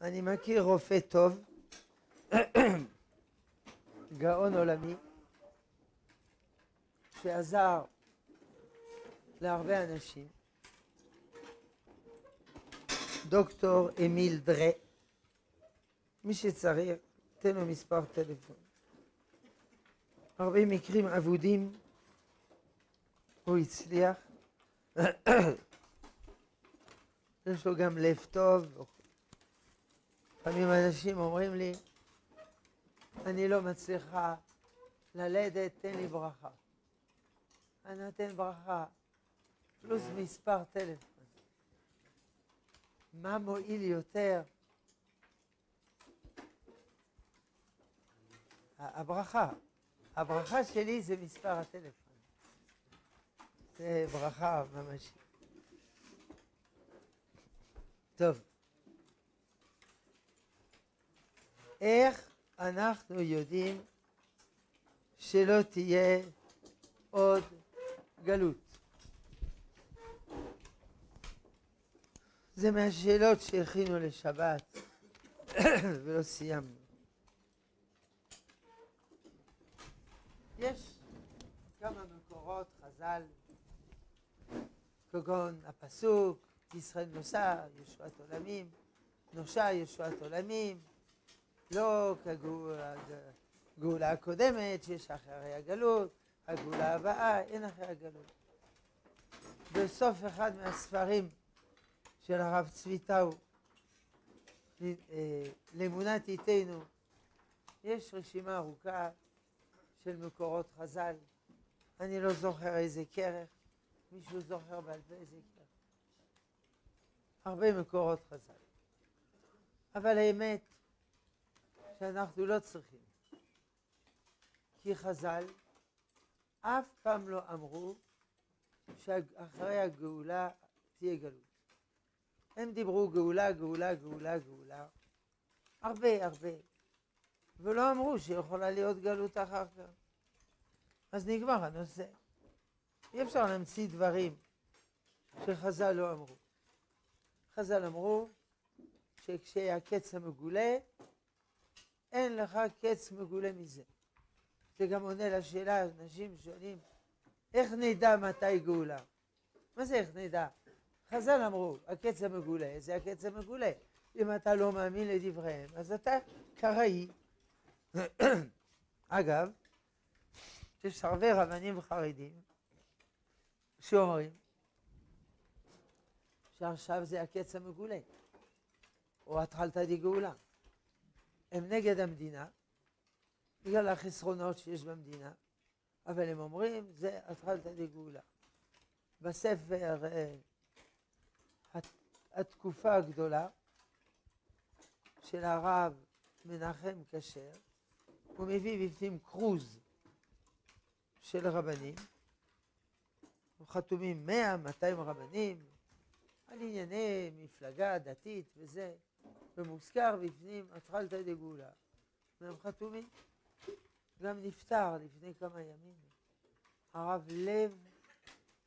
אני מכיר רופא טוב, גאון עולמי, שעזר להרבה אנשים, דוקטור אמיל דרה, מי שצריך, תן לו מספר טלפון. הרבה מקרים אבודים הוא הצליח, יש לו גם לב טוב. לפעמים אנשים אומרים לי, אני לא מצליחה ללדת, תן לי ברכה. אני נותן ברכה, פלוס מספר טלפון. מה מועיל יותר? הברכה. הברכה שלי זה מספר הטלפון. זה ברכה ממשית. טוב. איך אנחנו יודעים שלא תהיה עוד גלות? זה מהשאלות שהכינו לשבת ולא סיימנו. יש כמה מקורות חז"ל, כגון הפסוק, ישראל נוסע, ישועת עולמים, נושע ישועת עולמים, לא כגאולה הקודמת שיש אחרי הגלות, הגאולה הבאה אין אחרי הגלות. בסוף אחד מהספרים של הרב צבי טאו, אה, לאמונת איתנו, יש רשימה ארוכה של מקורות חז"ל. אני לא זוכר איזה כרך, מישהו זוכר בעל פה איזה כרך. הרבה מקורות חז"ל. אבל האמת שאנחנו לא צריכים. כי חז"ל אף פעם לא אמרו שאחרי הגאולה תהיה גלות. הם דיברו גאולה, גאולה, גאולה, גאולה, הרבה הרבה, ולא אמרו שיכולה להיות גלות אחר כך. אז נגמר הנושא. אי אפשר להמציא דברים שחז"ל לא אמרו. חז"ל אמרו שכשהקץ המגולה, אין לך קץ מגולה מזה. זה גם עונה לשאלה, אנשים שואלים, איך נדע מתי גאולה? מה זה איך נדע? חז"ל אמרו, הקץ המגולה זה הקץ המגולה. אם אתה לא מאמין לדבריהם, אז אתה קראי. אגב, יש הרבה רבנים חרדים שאומרים שעכשיו זה הקץ המגולה, או התחלתא דגאולה. הם נגד המדינה, בגלל החסרונות שיש במדינה, אבל הם אומרים זה התחלתא דגאולה. בספר אה, התקופה הגדולה של הרב מנחם כשר, הוא מביא בפנים כרוז של רבנים, חתומים 100, 200 רבנים, על ענייני מפלגה דתית וזה, ומוזכר בפנים התחלתא דגאולה, והם חתומים. גם נפטר לפני כמה ימים הרב לב,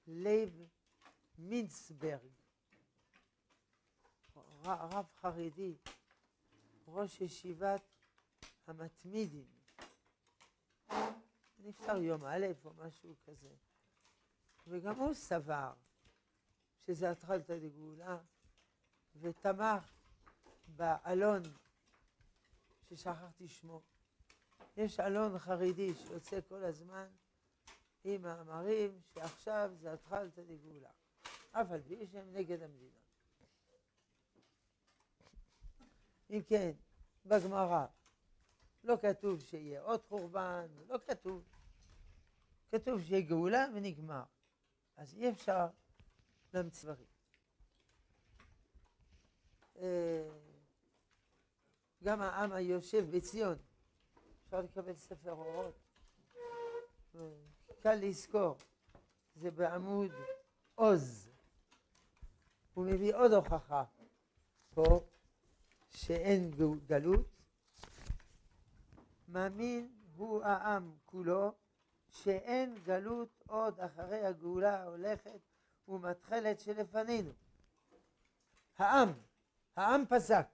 לב מינסברג, רב חרדי, ראש ישיבת המתמידים. נפטר יום א' או משהו כזה. וגם הוא סבר שזה התחלתא דגאולה, ותמך באלון ששכחתי שמו. יש אלון חרדי שיוצא כל הזמן עם מאמרים שעכשיו זה התחלתא דגאולה. אף על פי שהם נגד המדינה. אם כן, בגמרא לא כתוב שיהיה עוד חורבן, לא כתוב. כתוב שיהיה גאולה ונגמר. אז אי אפשר להמציא דברים. גם העם היושב בציון, אפשר לקבל ספר אורות. קל לזכור, זה בעמוד עוז. הוא מביא עוד הוכחה פה שאין גלות. מאמין הוא העם כולו שאין גלות עוד אחרי הגאולה ההולכת ומתחלת שלפנינו. העם, העם פסק,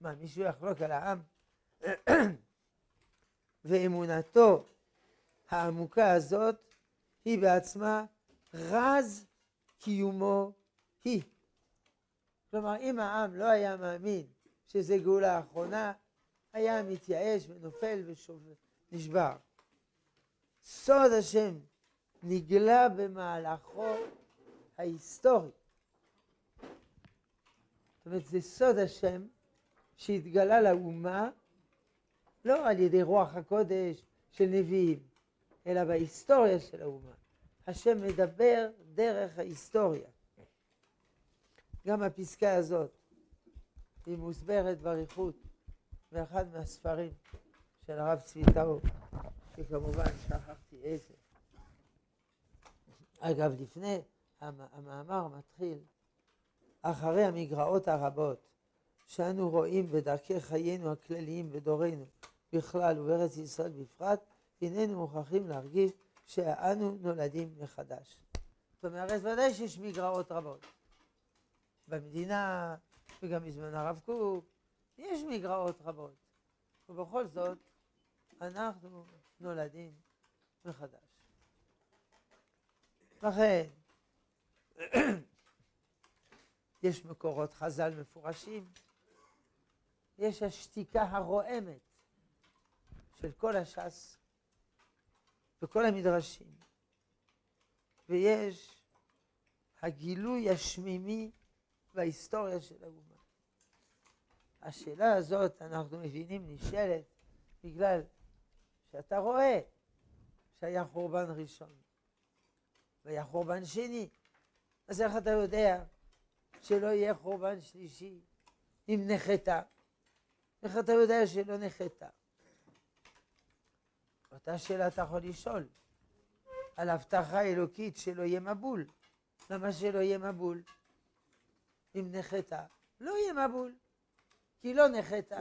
מה, מישהו יחלוק על העם? ואמונתו העמוקה הזאת היא בעצמה רז קיומו היא. כלומר, אם העם לא היה מאמין שזה גאולה האחרונה, היה מתייאש ונופל ונשבר. סוד השם נגלה במהלכו ההיסטורי. זאת אומרת, זה סוד השם שהתגלה לאומה לא על ידי רוח הקודש של נביאים, אלא בהיסטוריה של האומה. השם מדבר דרך ההיסטוריה. גם הפסקה הזאת היא מוסברת באריכות באחד מהספרים של הרב צבי טאו, שכמובן שכחתי איזה. אגב, לפני, המאמר מתחיל אחרי המגרעות הרבות שאנו רואים בדרכי חיינו הכלליים בדורנו בכלל ובארץ ישראל בפרט, הננו מוכרחים להרגיש שאנו נולדים מחדש. זאת אומרת, ודאי שיש מגרעות רבות. במדינה, וגם בזמן הרב קוק, יש מגרעות רבות. ובכל זאת, אנחנו נולדים מחדש. לכן, יש מקורות חז"ל מפורשים, יש השתיקה הרועמת של כל הש"ס וכל המדרשים, ויש הגילוי השמימי בהיסטוריה של האומה. השאלה הזאת, אנחנו מבינים, נשאלת בגלל שאתה רואה שהיה חורבן ראשון והיה חורבן שני, אז איך אתה יודע שלא יהיה חורבן שלישי אם נחתה? איך אתה יודע שלא נחתה? אותה שאלה אתה יכול לשאול על הבטחה אלוקית שלא יהיה מבול. למה שלא יהיה מבול? אם נחתה, לא יהיה מבול, כי לא נחתה.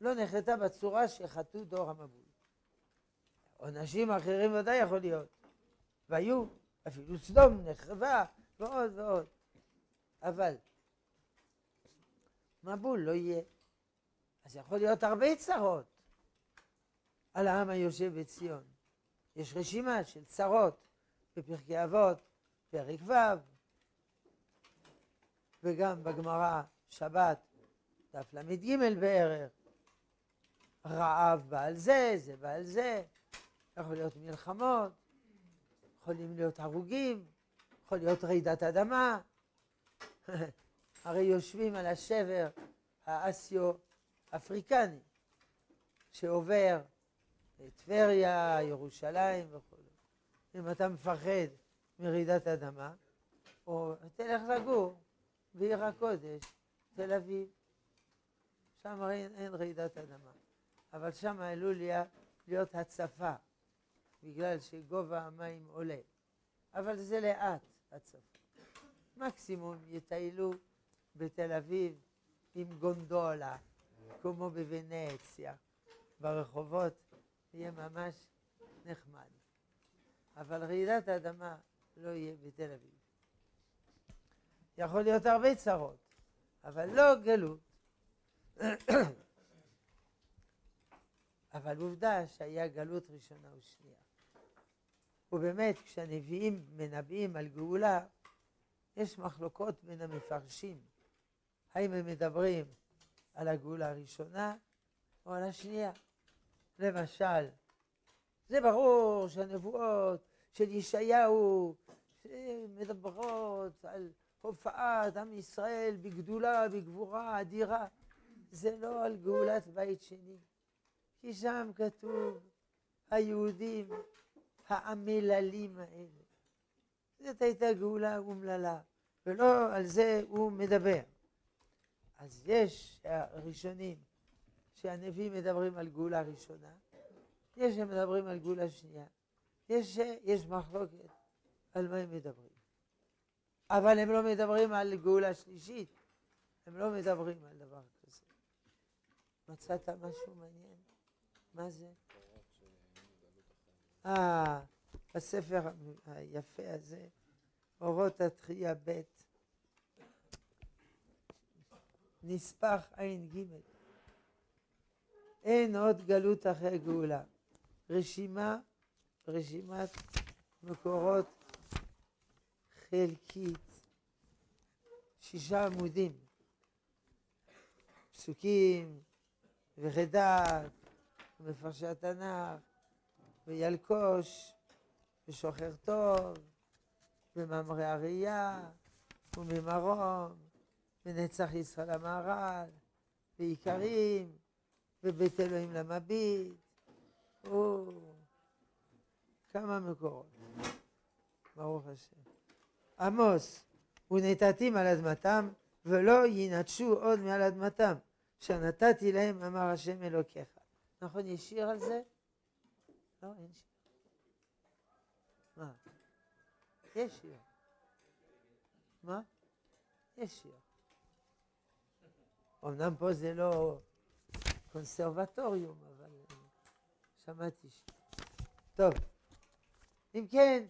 לא נחתה בצורה שחטאו דור המבול. עונשים אחרים ודאי יכול להיות. והיו, אפילו סדום נחרבה, ועוד ועוד. אבל מבול לא יהיה. אז יכול להיות הרבה צרות על העם היושב בציון. יש רשימה של צרות בפרקי אבות, פרק ו', וגם בגמרא, שבת, דף ל"ג בערך. רעב בא על זה, זה בא על זה, יכול להיות מלחמות, יכולים להיות הרוגים, יכול להיות רעידת אדמה. הרי יושבים על השבר האסיו-אפריקני, שעובר טבריה, ירושלים וכו'. אם אתה מפחד מרעידת אדמה, או תלך לגור בעיר הקודש, תל אביב. שם אין, אין רעידת אדמה, אבל שם עלול להיות הצפה, בגלל שגובה המים עולה. אבל זה לאט, הצפה. מקסימום יטיילו בתל אביב עם גונדולה, כמו בוונציה. ברחובות יהיה ממש נחמד. אבל רעידת האדמה לא יהיה בתל אביב. יכול להיות הרבה צרות, אבל לא גלות. אבל עובדה שהיה גלות ראשונה ושנייה. ובאמת, כשהנביאים מנבאים על גאולה, יש מחלוקות בין המפרשים. האם הם מדברים על הגאולה הראשונה או על השנייה. למשל, זה ברור שהנבואות של ישעיהו מדברות על הופעת עם ישראל בגדולה, בגבורה אדירה. זה לא על גאולת בית שני, כי שם כתוב היהודים העמללים האלה. זאת הייתה גאולה אומללה, ולא על זה הוא מדבר. אז יש הראשונים שהנביאים מדברים על גאולה ראשונה, יש שמדברים על גאולה שנייה, יש, יש מחלוקת על מה הם מדברים. אבל הם לא מדברים על גאולה שלישית, הם לא מדברים על דבר כזה. מצאת משהו מעניין? מה זה? אה, בספר היפה הזה, אורות התחייה ב', נספח ע"ג. אין עוד גלות אחרי גאולה. רשימה, רשימת מקורות חלקית, שישה עמודים, פסוקים וחדת, מפרשי התנ"ך, וילקוש, ושוחר טוב, ומאמרי הראייה, וממרום, ונצח ישראל המהר"ל, ועיקרים, ובית אלוהים למביט, או, כמה מקורות, ברוך השם. עמוס, ונתתים על אדמתם, ולא ינטשו עוד מעל אדמתם, שנתתי להם, אמר השם אלוקיך. נכון, יש שיר על זה? לא, אין שיר. מה? יש שיר. מה? יש שיר. אמנם פה זה לא קונסרבטוריום, אבל שמעתי ש... טוב, אם כן,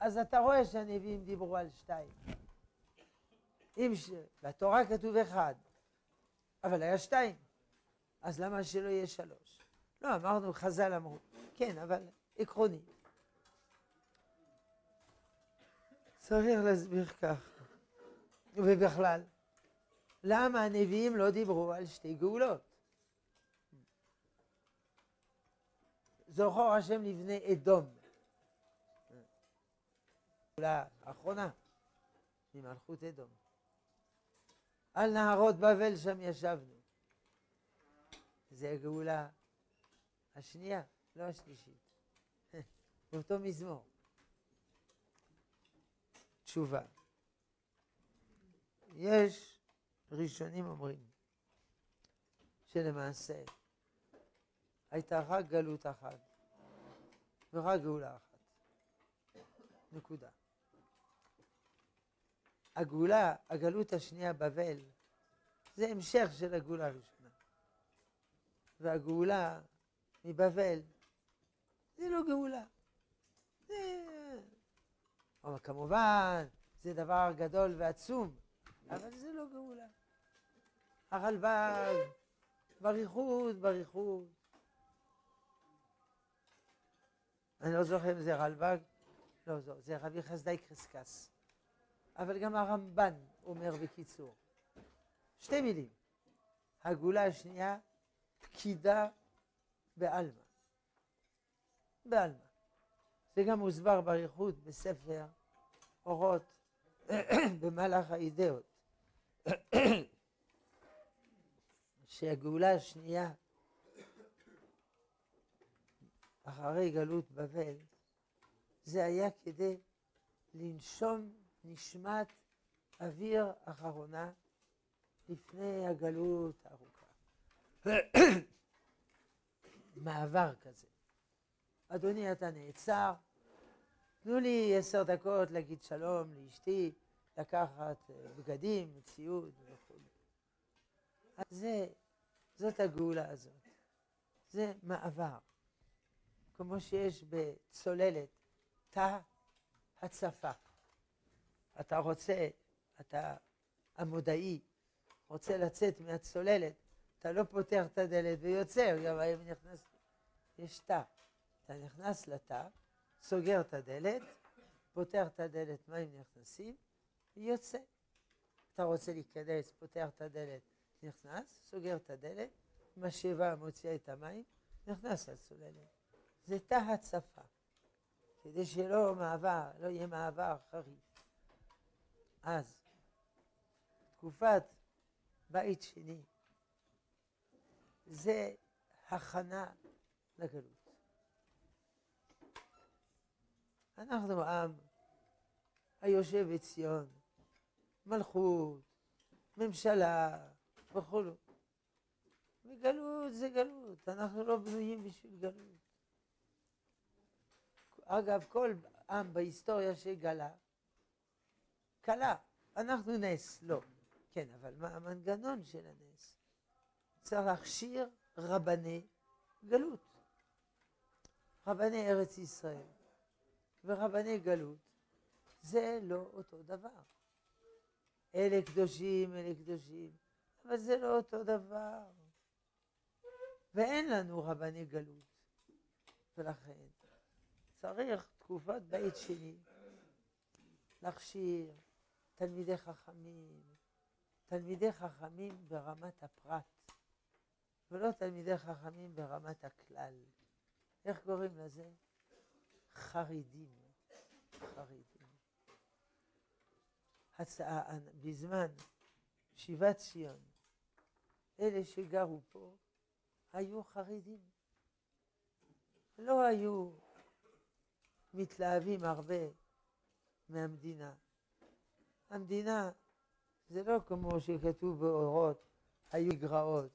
אז אתה רואה שהנביאים דיברו על שתיים. אם ש... בתורה כתוב אחד, אבל היה שתיים, אז למה שלא יהיה שלוש? לא, אמרנו, חז"ל אמרו, כן, אבל עקרוני. צריך להסביר כך. ובכלל, למה הנביאים לא דיברו על שתי גאולות? זוכר השם לבני אדום. גאולה האחרונה ממלכות אדום. על נהרות בבל שם ישבנו. זה הגאולה השנייה, לא השלישית. באותו מזמור. תשובה. יש ראשונים אומרים שלמעשה הייתה רק גלות אחת ורק גאולה אחת. נקודה. הגאולה, הגלות השנייה, בבל, זה המשך של הגאולה הראשונה. והגאולה מבבל זה לא גאולה. זה... אבל כמובן, זה דבר גדול ועצום, אבל זה לא גאולה. הרלב"ג, בריחוד, בריחוד. אני לא זוכר אם זה רלב"ג, לא, זה, זה רבי חסדאי קרסקס. אבל גם הרמב"ן אומר בקיצור. שתי מילים. הגאולה השנייה, פקידה בעלמא. בעלמא. גם מוסבר באריכות בספר אורות במהלך האידאות. שהגאולה השנייה אחרי גלות בבל זה היה כדי לנשום נשמת אוויר אחרונה לפני הגלות הארוכה. מעבר כזה. אדוני, אתה נעצר, תנו לי עשר דקות להגיד שלום לאשתי, לקחת אה, בגדים, ציוד וכו'. אז זה, זאת הגאולה הזאת. זה מעבר. כמו שיש בצוללת תא הצפה. אתה רוצה, אתה המודעי, רוצה לצאת מהצוללת, אתה לא פותח את הדלת ויוצא, גם היום נכנס, יש תא. אתה נכנס לתא, סוגר את הדלת, פותח את הדלת, מים נכנסים, ויוצא. אתה רוצה להיכנס, פותח את הדלת, נכנס, סוגר את הדלת, משאבה מוציאה את המים, נכנס לצוללת. זה תא הצפה, כדי שלא מעבר, לא יהיה מעבר חריף. אז, תקופת בית שני, זה הכנה לגלות. אנחנו עם היושב בציון, מלכות, ממשלה וכולו. וגלות זה גלות, אנחנו לא בנויים בשביל גלות. אגב, כל עם בהיסטוריה שגלה, קלה. אנחנו נס, לא. כן, אבל מה המנגנון של הנס? צריך להכשיר רבני גלות. רבני ארץ ישראל. ורבני גלות זה לא אותו דבר. אלה קדושים, אלה קדושים, אבל זה לא אותו דבר. ואין לנו רבני גלות, ולכן צריך תקופת בית שני להכשיר תלמידי חכמים, תלמידי חכמים ברמת הפרט, ולא תלמידי חכמים ברמת הכלל. איך קוראים לזה? חרידים. חרידים. הצעה, בזמן שיבת ציון, אלה שגרו פה היו חרידים. לא היו מתלהבים הרבה מהמדינה. המדינה זה לא כמו שכתוב באורות, היו גרעות.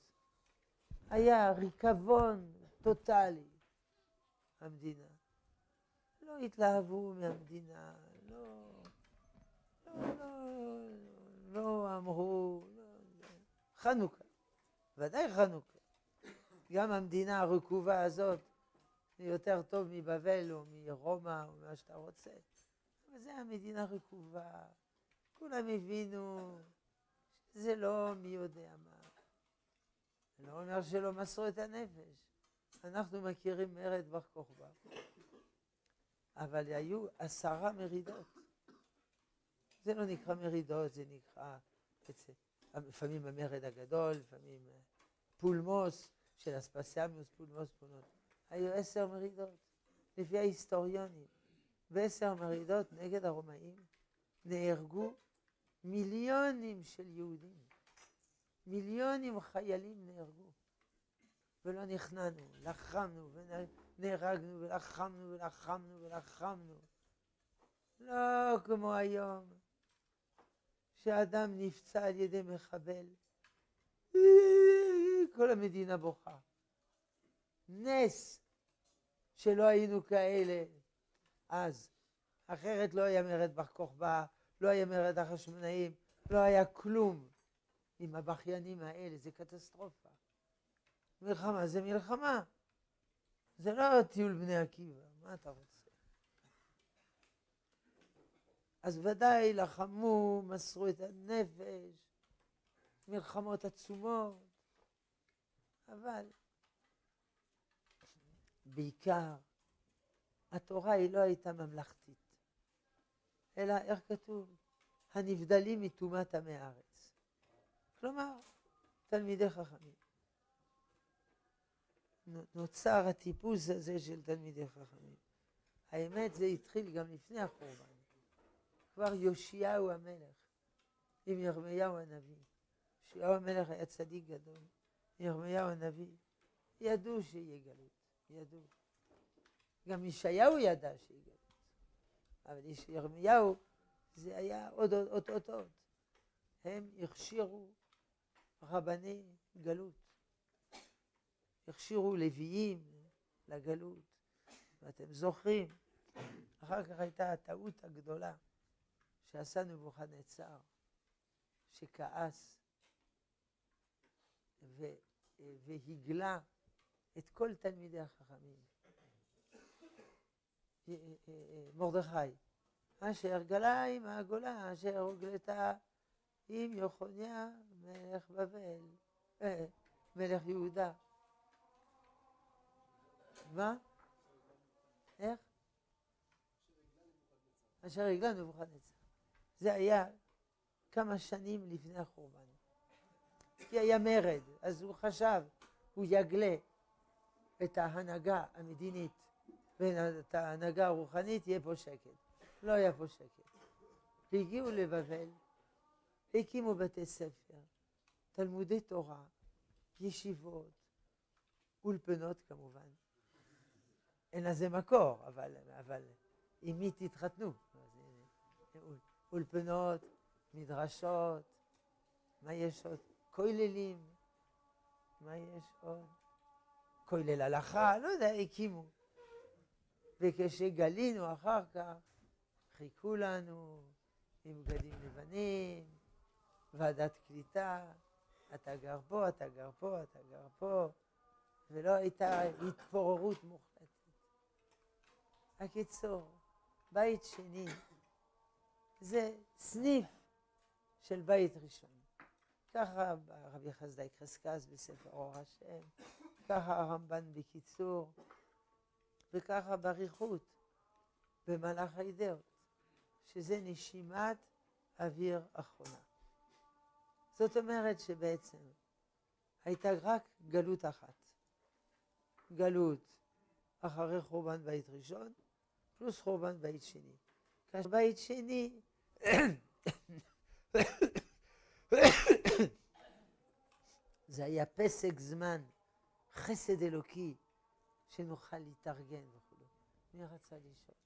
היה ריקבון טוטאלי, המדינה. לא התלהבו מהמדינה, לא, לא, לא, לא אמרו, לא, חנוכה, ודאי חנוכה. גם המדינה הרקובה הזאת יותר טוב מבבל או מרומא או מה שאתה רוצה. אבל זה המדינה רקובה. כולם הבינו שזה לא מי יודע מה. זה לא אומר שלא מסרו את הנפש. אנחנו מכירים מרד בר כוכבא. אבל היו עשרה מרידות. זה לא נקרא מרידות, זה נקרא לפעמים המרד הגדול, לפעמים פולמוס של אספסיאמיוס, פולמוס פולמוס. היו עשר מרידות, לפי ההיסטוריונים. בעשר מרידות נגד הרומאים נהרגו מיליונים של יהודים. מיליונים חיילים נהרגו. ולא נכנענו, לחמנו ונהרגנו ולחמנו ולחמנו ולחמנו. לא כמו היום, שאדם נפצע על ידי מחבל, כל המדינה בוכה. נס שלא היינו כאלה אז. אחרת לא היה מרד בר כוכבא, לא היה מרד החשמונאים, לא היה כלום עם הבכיינים האלה, זה קטסטרופה. מלחמה זה מלחמה. זה לא טיול בני עקיבא, מה אתה רוצה? אז ודאי לחמו, מסרו את הנפש, מלחמות עצומות, אבל בעיקר התורה היא לא הייתה ממלכתית, אלא איך כתוב? הנבדלים מטומאת עמי הארץ. כלומר, תלמידי חכמים. נוצר הטיפוס הזה של תלמידי חכמים. האמת, זה התחיל גם לפני החורבן. כבר יאשיהו המלך עם ירמיהו הנביא. יאשיהו המלך היה צדיק גדול. ירמיהו הנביא, ידעו שיהיה גלות, ידעו. גם ישעיהו ידע שיהיה גלות. אבל ירמיהו, זה היה עוד עוד עוד עוד. הם הכשירו רבני גלות. הכשירו לוויים לגלות. ואתם זוכרים, אחר כך הייתה הטעות הגדולה שעשה נבוכדנצר, שכעס והגלה את כל תלמידי החכמים. מרדכי, אשר גלה עם הגולה, אשר הוגלתה עם יוחניה מלך בבל, אה, מלך יהודה. מה? איך? אשר הגלה נבוכדנצר. זה היה כמה שנים לפני החורבן. כי היה מרד, אז הוא חשב, הוא יגלה את ההנהגה המדינית ואת ההנהגה הרוחנית, יהיה פה שקט. לא היה פה שקט. והגיעו לבבל, הקימו בתי ספר, תלמודי תורה, ישיבות, אולפנות כמובן. אין לזה מקור, אבל, אבל עם מי תתחתנו? אולפנות, מדרשות, מה יש עוד? כוללים, מה יש עוד? כולל הלכה, לא יודע, הקימו. וכשגלינו אחר כך, חיכו לנו עם בגדים לבנים, ועדת קליטה, אתה גר פה, אתה גר פה, אתה גר פה, ולא הייתה התפוררות מוחלטת. הקיצור, בית שני זה סניף של בית ראשון. ככה רבי חסדאי קרסקס בספר אור השם, ככה הרמב"ן בקיצור, וככה באריכות במהלך האידאות, שזה נשימת אוויר אחרונה. זאת אומרת שבעצם הייתה רק גלות אחת. גלות אחרי חורבן בית ראשון, פלוס חורבן בית שני. כאשר בית שני זה היה פסק זמן, חסד אלוקי, שנוכל להתארגן וכו'. מי רצה לשאול?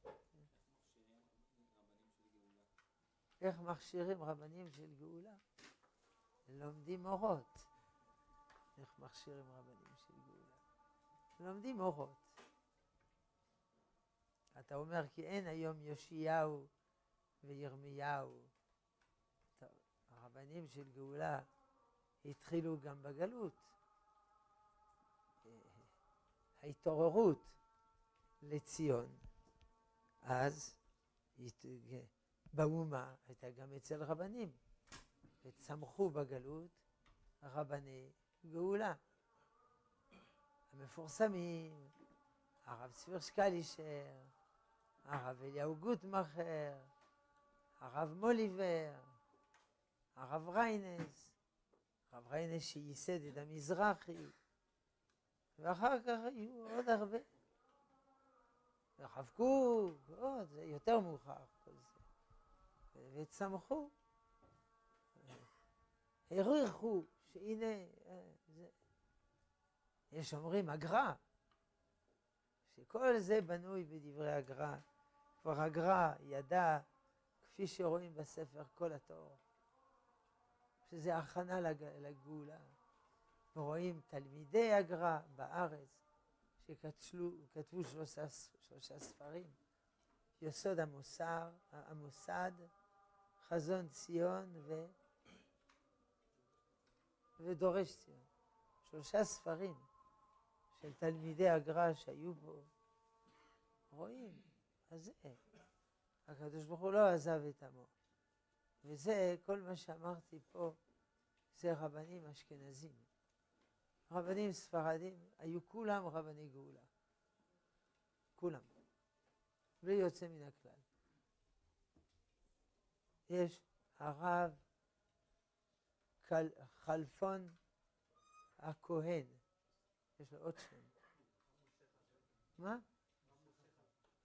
איך מכשירים רבנים של גאולה? לומדים אורות. איך מכשירים רבנים של גאולה? לומדים אורות. אתה אומר כי אין היום יאשיהו וירמיהו. הרבנים של גאולה התחילו גם בגלות. ההתעוררות לציון, אז באומה הייתה גם אצל רבנים, וצמחו בגלות רבני גאולה. המפורסמים, הרב צביר שקלישר, הרב אליהו גוטמכר, הרב מוליבר, הרב ריינס, הרב ריינס שייסד את המזרחי, ואחר כך היו עוד הרבה. הרב קוק, עוד, זה יותר מאוחר כל זה. וצמחו, העריכו שהנה, אה, זה. יש אומרים הגר"א, שכל זה בנוי בדברי הגר"א. כבר הגר"א ידע, כפי שרואים בספר כל התור, שזה הכנה לגאולה. ורואים תלמידי הגר"א בארץ, שכתבו שלושה, שלושה ספרים, יסוד המוסר, המוסד, חזון ציון ו... ודורש ציון. שלושה ספרים של תלמידי הגר"א שהיו בו, רואים, אז הקדוש ברוך הוא לא עזב את עמו. וזה, כל מה שאמרתי פה, זה רבנים אשכנזים. רבנים ספרדים היו כולם רבני גאולה. כולם. בלי יוצא מן הכלל. יש הרב חלפון הכהן, יש לו עוד שם. מה?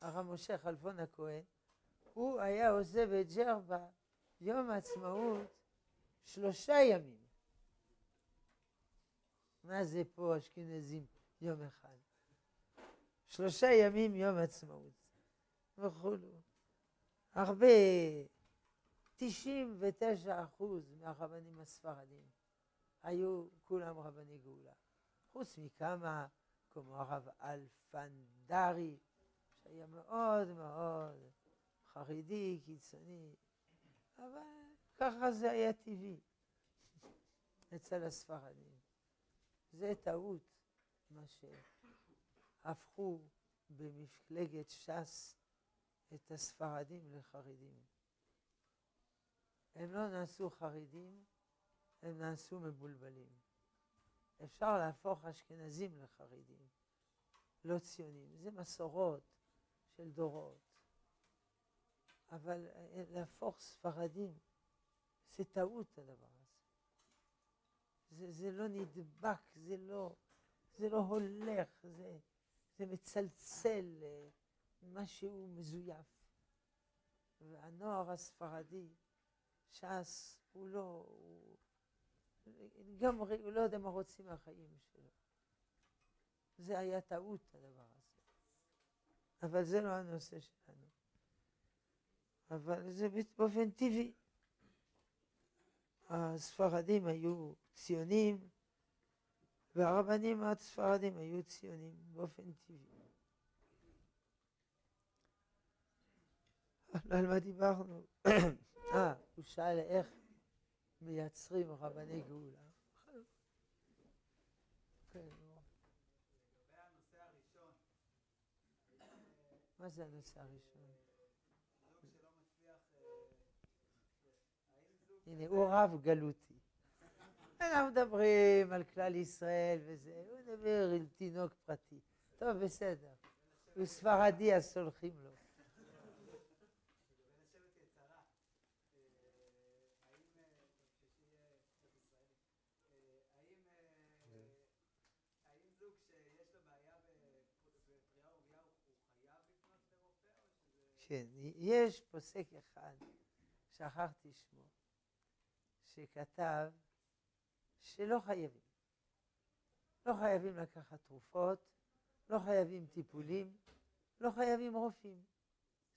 הרב משה חלפון הכהן, הוא היה עושה בג'רבה יום העצמאות שלושה ימים. מה זה פה אשכנזים יום אחד? שלושה ימים יום עצמאות וכולו. הרבה, 99 אחוז מהרבנים הספרדים היו כולם רבני גאולה. חוץ מכמה, כמו הרב אלפנדרי, שהיה מאוד מאוד חרדי, קיצוני, אבל ככה זה היה טבעי אצל הספרדים. זה טעות, מה שהפכו במפלגת ש"ס את הספרדים לחרדים. הם לא נעשו חרדים, הם נעשו מבולבלים. אפשר להפוך אשכנזים לחרדים, לא ציונים. זה מסורות של דורות. אבל אה, להפוך ספרדים, זה טעות הדבר. זה, זה לא נדבק, זה לא, זה לא הולך, זה, זה מצלצל אה, משהו מזויף. והנוער הספרדי, ש"ס, הוא לא, הוא גם הוא לא יודע מה רוצים מהחיים שלו. זה היה טעות הדבר הזה. אבל זה לא הנושא שלנו. אבל זה באופן טבעי. הספרדים היו ציונים, והרבנים הספרדים היו ציונים באופן טבעי. על מה דיברנו? אה, הוא שאל איך מייצרים רבני גאולה. כן, מה זה הנושא הראשון? הנה, הוא רב גלותי. אנחנו מדברים על כלל ישראל וזה, הוא מדבר עם תינוק פרטי. טוב, בסדר. הוא ספרדי, אז סולחים לו. כן, יש פוסק אחד, שכחתי שמו, שכתב שלא חייבים. לא חייבים לקחת תרופות, לא חייבים טיפולים, לא חייבים רופאים.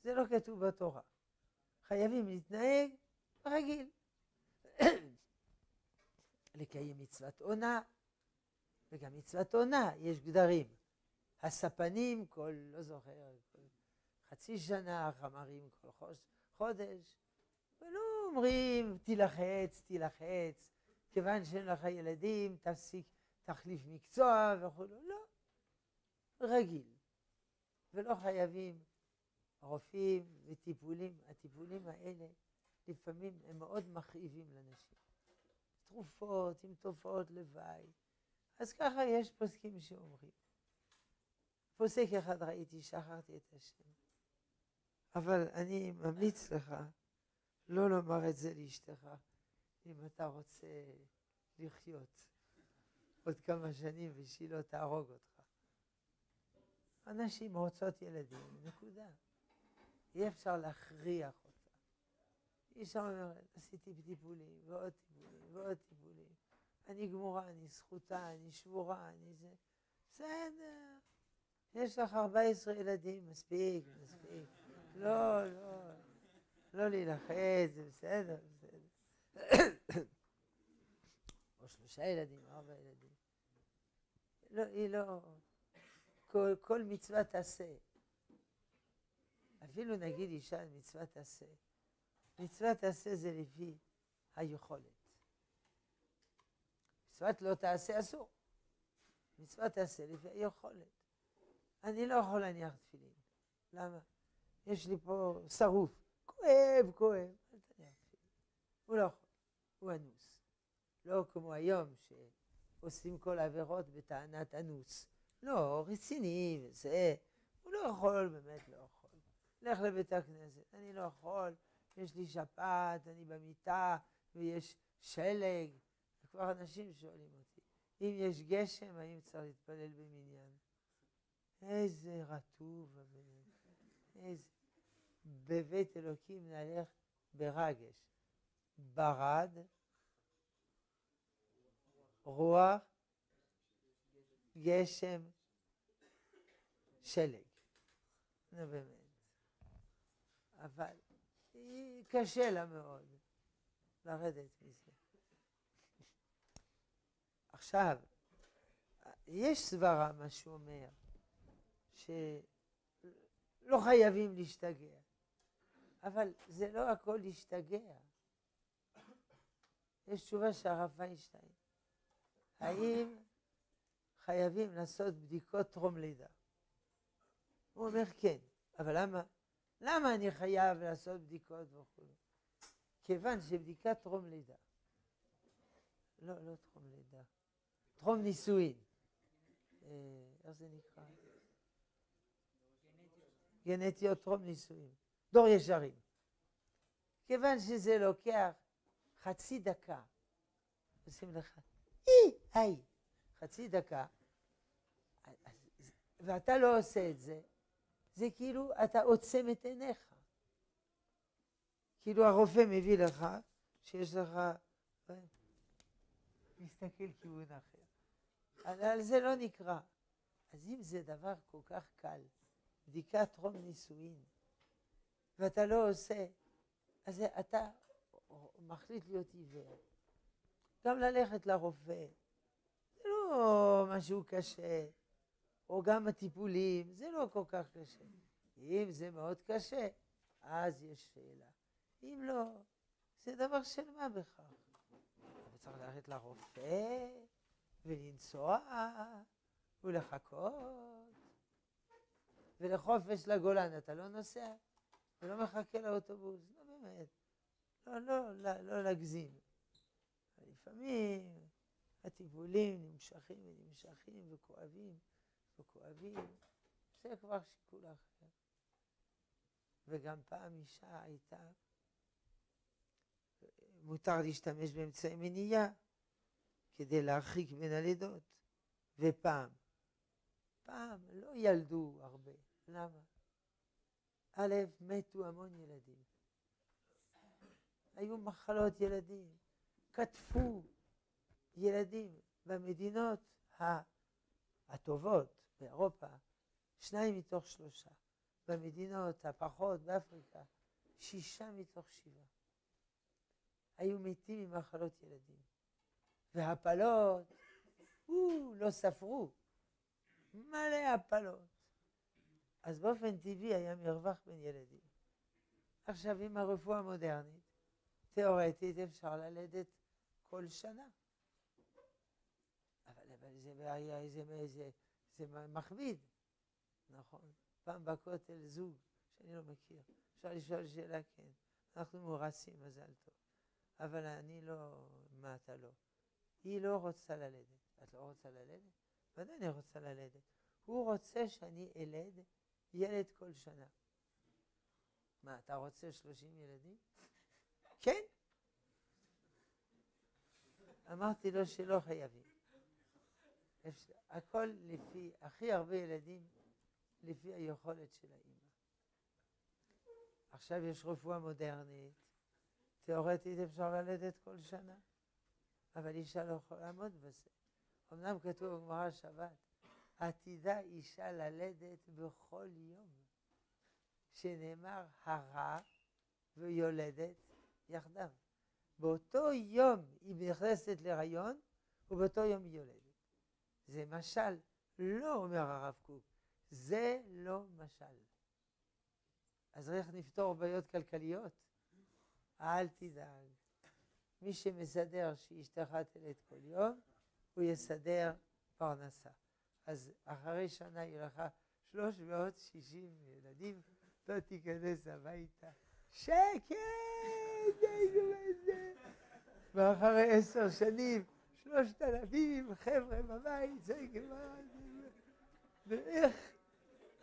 זה לא כתוב בתורה. חייבים להתנהג רגיל. לקיים מצוות עונה, וגם מצוות עונה, יש גדרים. הספנים, כל, לא זוכר, כל חצי שנה, חמרים כל חודש, ולא אומרים תילחץ, תילחץ, כיוון שאין לך ילדים, תפסיק, תחליף מקצוע וכו', לא, רגיל. ולא חייבים רופאים וטיפולים, הטיפולים האלה לפעמים הם מאוד מכאיבים לנשים. תרופות עם תופעות לוואי. אז ככה יש פוסקים שאומרים. פוסק אחד ראיתי, שכחתי את השם. אבל אני ממליץ לך לא לומר את זה לאשתך, אם אתה רוצה לחיות עוד כמה שנים ושהיא לא תהרוג אותך. הנשים רוצות ילדים, נקודה. אי אפשר להכריח אותה. אי אפשר אומרת, עשיתי טיפולים ועוד טיפולים ועוד טיפולים. אני גמורה, אני זכותה, אני שבורה, אני זה. בסדר. יש לך 14 ילדים, מספיק, מספיק. לא, לא, לא להילחץ, זה בסדר, בסדר. או שלושה ילדים, ארבע ילדים. לא, היא לא... כל, כל מצווה תעשה. אפילו נגיד אישה מצווה תעשה. מצווה תעשה זה לפי היכולת. מצוות לא תעשה אסור. מצווה תעשה לפי היכולת. אני לא יכול להניח תפילין. למה? יש לי פה שרוף. כואב, כואב. הוא לא יכול. הוא אנוס. לא כמו היום שעושים כל העבירות בטענת אנוס. לא, רציני וזה. הוא לא יכול, באמת לא יכול. לך לבית הכנסת. אני לא יכול, יש לי שפעת, אני במיטה, ויש שלג. וכבר אנשים שואלים אותי, אם יש גשם, האם צריך להתפלל במניין? איזה רטוב הבן איזה... בבית אלוקים נלך ברגש. ברד, רוח, גשם, שלג. נו באמת. אבל קשה לה מאוד לרדת מזה. עכשיו, יש סברה, מה שהוא אומר, שלא חייבים להשתגע, אבל זה לא הכל להשתגע. יש תשובה של הרב פיינשטיין. האם חייבים לעשות בדיקות טרום לידה? הוא אומר כן, אבל למה? למה אני חייב לעשות בדיקות וכו'? כיוון שבדיקת טרום לידה, לא, לא טרום לידה, טרום נישואין, אה, איך זה נקרא? גנטיות טרום נישואין, דור ישרים. כיוון שזה לוקח חצי דקה, עושים לך אי, היי, חצי דקה, ואתה לא עושה את זה, זה כאילו אתה עוצם את עיניך. כאילו הרופא מביא לך שיש לך... מסתכל כיוון אחר. על זה לא נקרא. אז אם זה דבר כל כך קל, בדיקת טרום נישואין, ואתה לא עושה, אז אתה מחליט להיות עיוור. גם ללכת לרופא, זה לא משהו קשה. או גם הטיפולים, זה לא כל כך קשה. אם זה מאוד קשה, אז יש שאלה. אם לא, זה דבר של מה בכך. אתה צריך ללכת לרופא ולנסוע ולחכות. ולחופש לגולן אתה לא נוסע ולא מחכה לאוטובוס, לא באמת. לא, לא, לא, לא להגזים. לפעמים הטיפולים נמשכים ונמשכים וכואבים וכואבים, זה כבר שיקול אחר. וגם פעם אישה הייתה, מותר להשתמש באמצעי מניעה כדי להרחיק בין הלידות, ופעם, פעם לא ילדו הרבה, למה? א', מתו המון ילדים. היו מחלות ילדים, קטפו ילדים במדינות הטובות באירופה, שניים מתוך שלושה. במדינות הפחות, באפריקה, שישה מתוך שבעה. היו מתים ממחלות ילדים. והפלות, או, לא ספרו. מלא הפלות. אז באופן טבעי היה מרווח בין ילדים. עכשיו, עם הרפואה המודרנית, תיאורטית אפשר ללדת כל שנה. אבל, אבל זה בעיה, זה, זה, זה מכביד, נכון? פעם בכותל זוג, שאני לא מכיר, אפשר לשאול שאלה, כן. אנחנו מאורסים, מזל טוב. אבל אני לא, מה אתה לא? היא לא רוצה ללדת. את לא רוצה ללדת? ודאי אני רוצה ללדת. הוא רוצה שאני אלד ילד כל שנה. מה, אתה רוצה 30 ילדים? כן. אמרתי לו שלא חייבים. הכל לפי, הכי הרבה ילדים לפי היכולת של האימא. עכשיו יש רפואה מודרנית, תיאורטית אפשר ללדת כל שנה, אבל אישה לא יכולה לעמוד בזה. אמנם כתוב בגמרא שבת, עתידה אישה ללדת בכל יום, שנאמר הרע ויולדת יחדיו. באותו יום היא נכנסת להיריון, ובאותו יום היא יולדת. זה משל, לא אומר הרב קוק, זה לא משל. אז איך נפתור בעיות כלכליות? אל תדאג. מי שמסדר שאשתך תלד כל יום, הוא יסדר פרנסה. אז אחרי שנה יהיו לך 360 ילדים, אתה תיכנס הביתה. שקט! ואחרי עשר שנים, שלושת אלפים חבר'ה בבית, זה כבר... ואיך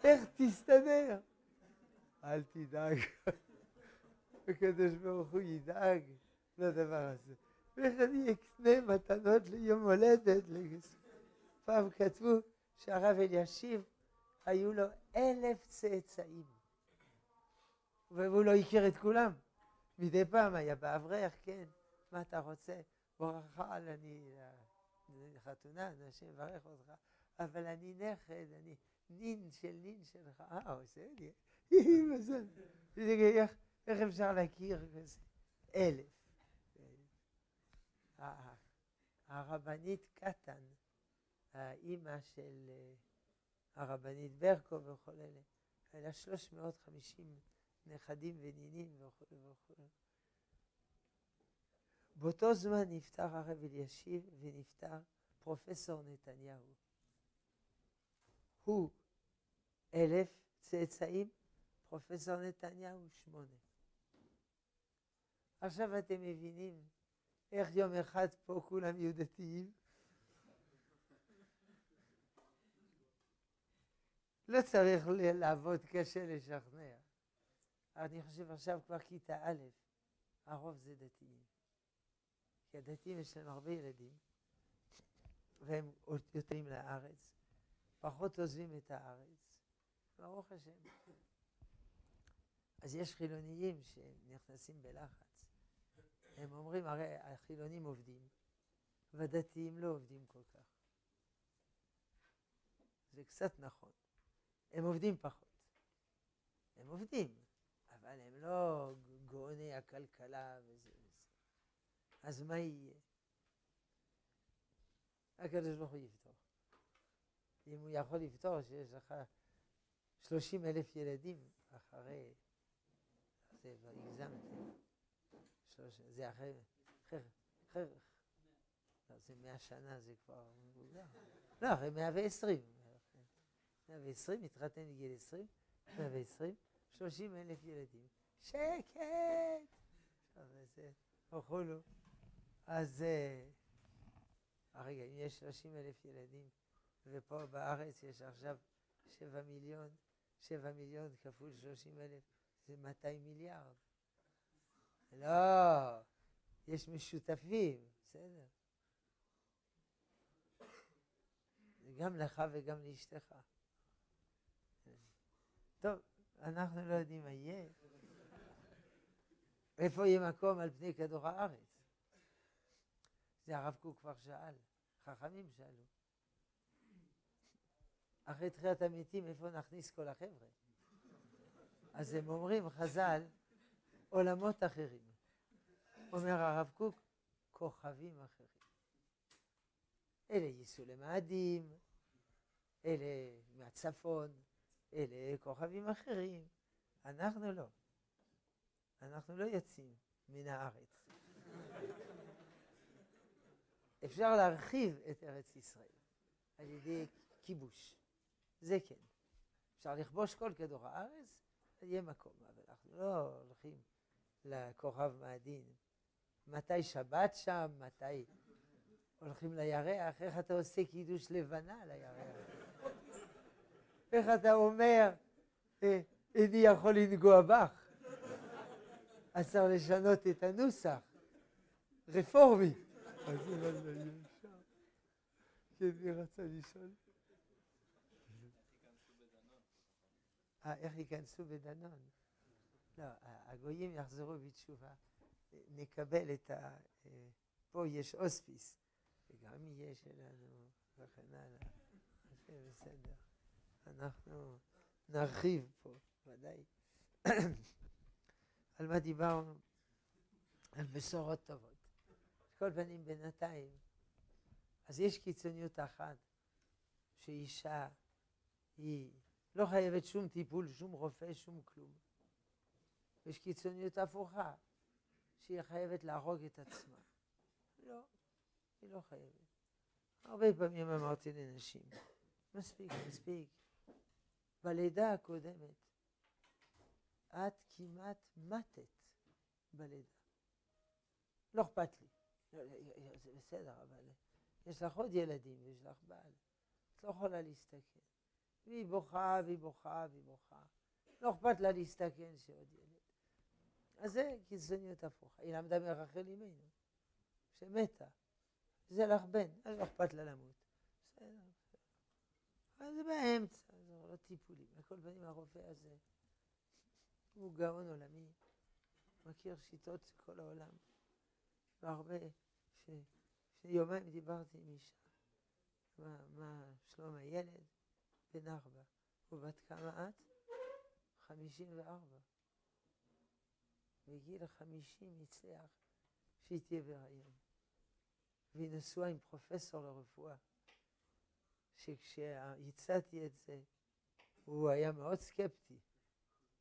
איך תסתדר? אל תדאג. הקדוש ברוך הוא ידאג לדבר הזה. ואיך אני אקנה מתנות ליום הולדת? פעם כתבו שהרב אלישיב, היו לו אלף צאצאים. והוא לא הכיר את כולם. מדי פעם היה באברך, כן, מה אתה רוצה? ברכה על אני, חתונה, השם יברך אותך, אבל אני נכד, אני נין של נין שלך, אה, עושה לי, מזל. איך אפשר להכיר כזה? אלף. הרבנית קטן, האימא של אה, הרבנית ברקו וכל אלה, היה לה 350 נכדים ונינים וכו' וכו'. באותו זמן נפטר הרב אלישיב ונפטר פרופסור נתניהו. הוא אלף צאצאים, פרופסור נתניהו שמונה. עכשיו אתם מבינים איך יום אחד פה כולם יהיו לא צריך לעבוד קשה לשכנע. אני חושב עכשיו כבר כיתה א', הרוב זה דתיים. כי הדתיים יש להם הרבה ילדים, והם יוצאים לארץ, פחות עוזבים את הארץ. ברוך השם. אז יש חילוניים שנכנסים בלחץ. הם אומרים, הרי החילונים עובדים, והדתיים לא עובדים כל כך. זה קצת נכון. הם עובדים פחות. הם עובדים, אבל הם לא גאוני הכלכלה וזה וזה. אז מה יהיה? הקדוש ברוך הוא יפתור. אם הוא יכול לפתור שיש לך שלושים אלף ילדים אחרי, זה כבר הגזמתם. זה אחרי, אחרי, לא, זה מאה שנה, זה כבר מבוגר. לא, אחרי מאה ועשרים. מאה ועשרים, התחתן בגיל עשרים, מאה ועשרים, שלושים אלף ילדים. שקט! וזה, וכולו. אז אה, רגע, אם יש 30 אלף ילדים, ופה בארץ יש עכשיו 7 מיליון, 7 מיליון כפול 30 אלף, זה 200 מיליארד. לא, יש משותפים, בסדר. גם לך וגם לאשתך. טוב, אנחנו לא יודעים מה יהיה. איפה יהיה מקום על פני כדור הארץ? זה הרב קוק כבר שאל, חכמים שאלו. אחרי תחיית המתים, איפה נכניס כל החבר'ה? אז הם אומרים, חז"ל, עולמות אחרים. אומר הרב קוק, כוכבים אחרים. אלה ייסעו למאדים, אלה מהצפון, אלה כוכבים אחרים. אנחנו לא. אנחנו לא יוצאים מן הארץ. אפשר להרחיב את ארץ ישראל על ידי כיבוש. זה כן. אפשר לכבוש כל כדור הארץ, יהיה מקום, אבל אנחנו לא הולכים לכוכב מאדין. מתי שבת שם, מתי הולכים לירח, איך אתה עושה קידוש לבנה על הירח? איך אתה אומר, אה, איני יכול לנגוע בך? אז צריך לשנות את הנוסח, רפורמי. לא. כן, מי רצה לשאול? אה, איך ייכנסו בדנון? לא, הגויים יחזרו בתשובה. נקבל את ה... אה, פה יש הוספיס, וגם יהיה שלנו וכן הלאה. בסדר. אנחנו נרחיב פה, ודאי. על מה דיברנו? על בשורות טובות. כל פנים, בינתיים, אז יש קיצוניות אחת, שאישה היא לא חייבת שום טיפול, שום רופא, שום כלום. יש קיצוניות הפוכה, שהיא חייבת להרוג את עצמה. לא, היא לא חייבת. הרבה פעמים אמרתי לנשים, מספיק, מספיק. בלידה הקודמת, את כמעט מתת בלידה. לא אכפת לי. לא, לא, לא, זה בסדר, אבל יש לך עוד ילדים ויש לך בעל. את לא יכולה להסתכן. והיא בוכה והיא בוכה והיא בוכה. לא אכפת לה להסתכן שעוד ילד. אז זה קיצוניות הפוכה. היא למדה מרחל אימנו, שמתה. זה לך בן, אז לא אכפת לה למות. בסדר. אז זה באמצע, לא טיפולים. על כל פנים הרופא הזה הוא גאון עולמי, מכיר שיטות של כל העולם. והרבה, לפני יומיים דיברתי עם אישה, מה, מה שלום הילד? בן ארבע. ובת כמה את? חמישים וארבע. בגיל חמישים הצליח שהיא תהיה בהיריון. והיא נשואה עם פרופסור לרפואה, שכשהצעתי את זה, הוא היה מאוד סקפטי,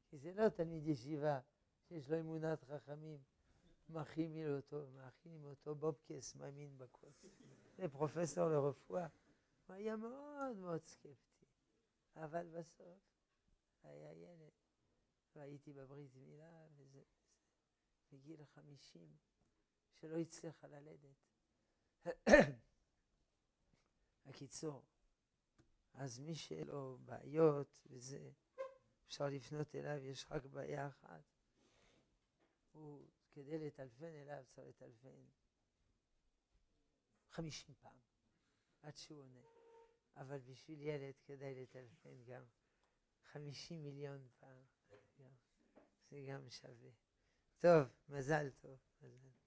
כי זה לא תלמיד ישיבה שיש לו אמונת חכמים, מכינים אותו, מכינים אותו בובקס, מאמין בכל. זה פרופסור לרפואה. הוא היה מאוד מאוד סקפטי, אבל בסוף היה ילד, והייתי בברית מילה, וזה, בגיל חמישים, שלא הצליחה ללדת. הקיצור, אז מי שלו בעיות וזה, אפשר לפנות אליו, יש רק בעיה אחת. הוא, כדי לטלפן אליו צריך לטלפן חמישים פעם, עד שהוא עונה. אבל בשביל ילד כדאי לטלפן גם חמישים מיליון פעם. זה גם שווה. טוב, מזל טוב. מזל.